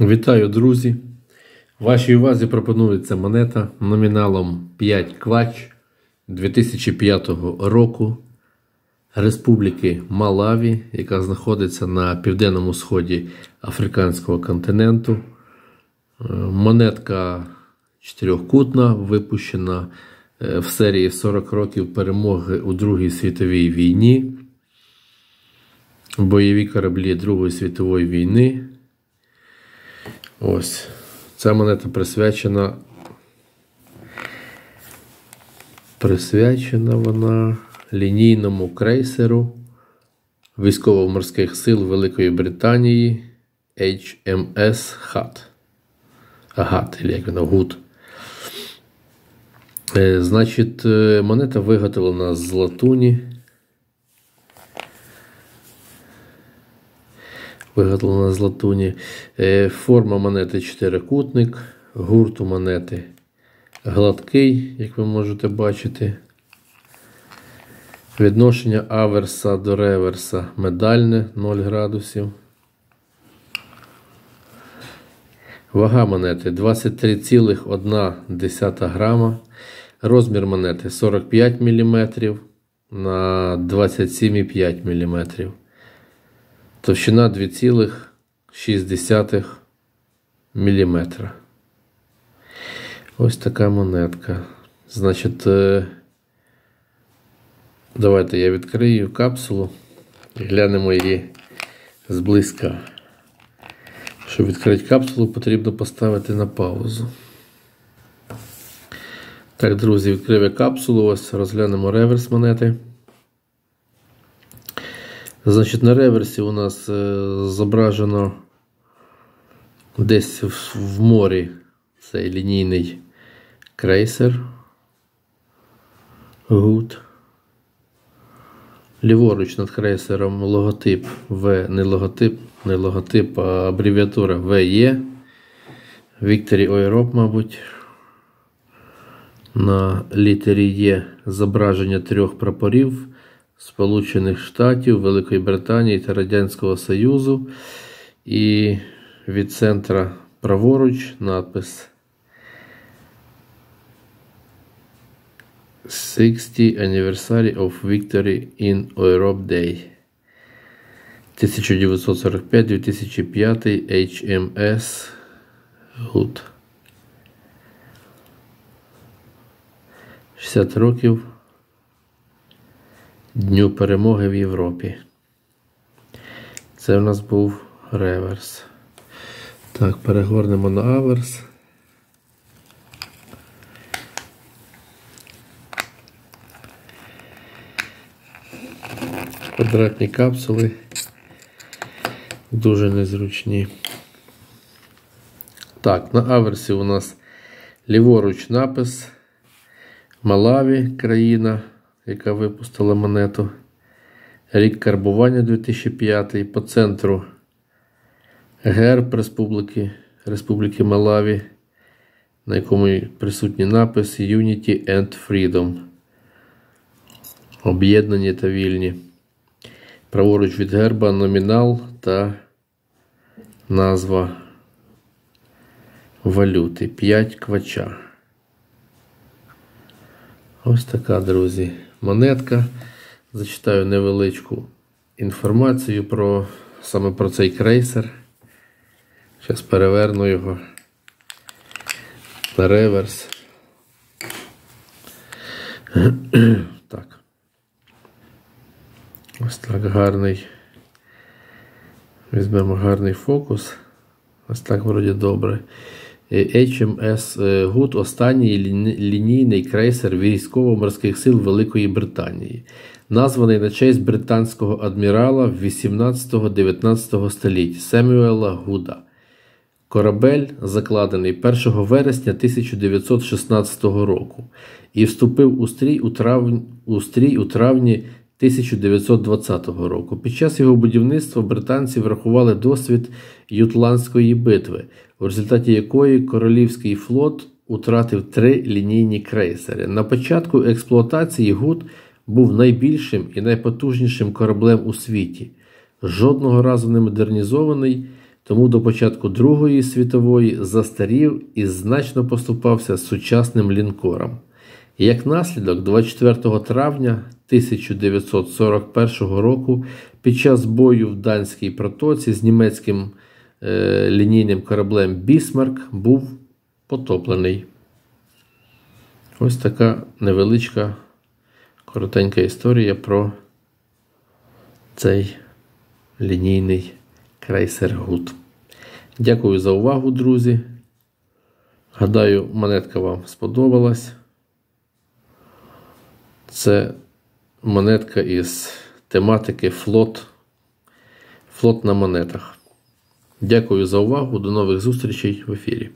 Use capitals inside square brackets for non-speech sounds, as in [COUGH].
Вітаю, друзі! Вашій увазі пропонується монета номіналом 5 квач 2005 року Республіки Малаві, яка знаходиться на південному сході Африканського континенту. Е, Монетка чотирьохкутна, випущена е, в серії 40 років перемоги у Другій світовій війні. Бойові кораблі Другої світової війни. Ось. Ця монета присвячена. Присвячена вона лінійному крейсеру військово-морських сил Великої Британії HMS Хат. Агат, як вона Гуд. Е, Значить, е, монета виготовлена з латуні. Виготовлена з латуні. Е, Форма монети чотирикутник, гурт у монети гладкий, як ви можете бачити. Відношення аверса до реверса медальне 0 градусів. Вага монети 23,1 грама. Розмір монети 45 мм на 27,5 мм. Товщина 2,6 мм. Ось така монетка. Значить, е, давайте я відкрию капсулу і глянемо її зблизька. Щоб відкрити капсулу, потрібно поставити на паузу. Так, друзі, відкрив я капсулу. Ось розглянемо реверс монети. Значить, на реверсі у нас е, зображено десь в, морі цей лінійний крейсер. Hood. Ліворуч над крейсером логотип В, не логотип, не логотип, а абревіатура ВЕ. Victory Europe, мабуть. На літері Є зображення трьох прапорів Сполучених Штатів, Великої Британії та Радянського Союзу. І від центра праворуч надпис 60 Anniversary of Victory in Europe Day 1945-2005 HMS Hood 60 років Дню перемоги в Європі. Це в нас був реверс. Так, перегорнемо на аверс. Квадратні капсули дуже незручні. Так, на аверсі у нас ліворуч напис Малаві країна, яка випустила монету. Рік карбування 2005 по центру Герб Республіки Республіки Малаві, на якому присутній напис Unity and Freedom. Об'єднані та вільні. Праворуч від герба номінал та назва валюти 5 квача. Ось така, друзі, монетка. Зачитаю невеличку інформацію про саме про цей крейсер. Зараз переверну його на реверс. [CLEARS THROAT] Так. Ось так гарний. Візьмемо гарний фокус. Ось так вроді добре. HMS Good останній лінійний крейсер військово-морських сил Великої Британії, названий на честь британського адмірала 18-19 століть Семюела Гуда. Корабель закладений 1 вересня 1916 року і вступив у стрій у травні, у стрій у травні 1920 року. Під час його будівництва британці врахували досвід Ютландської битви, у результаті якої Королівський флот утратив три лінійні крейсери. На початку експлуатації Гуд був найбільшим і найпотужнішим кораблем у світі. Жодного разу не модернізований, тому до початку Другої світової застарів і значно поступався сучасним лінкорам. Як наслідок, 24 травня 1941 року під час бою в Данській протоці з німецьким е, лінійним кораблем Бісмарк був потоплений. Ось така невеличка коротенька історія про цей лінійний крейсер Hood. Дякую за увагу, друзі. Гадаю, монетка вам сподобалась. Це монетка із тематики флот. Флот на монетах. Дякую за увагу. До нових зустрічей в ефірі.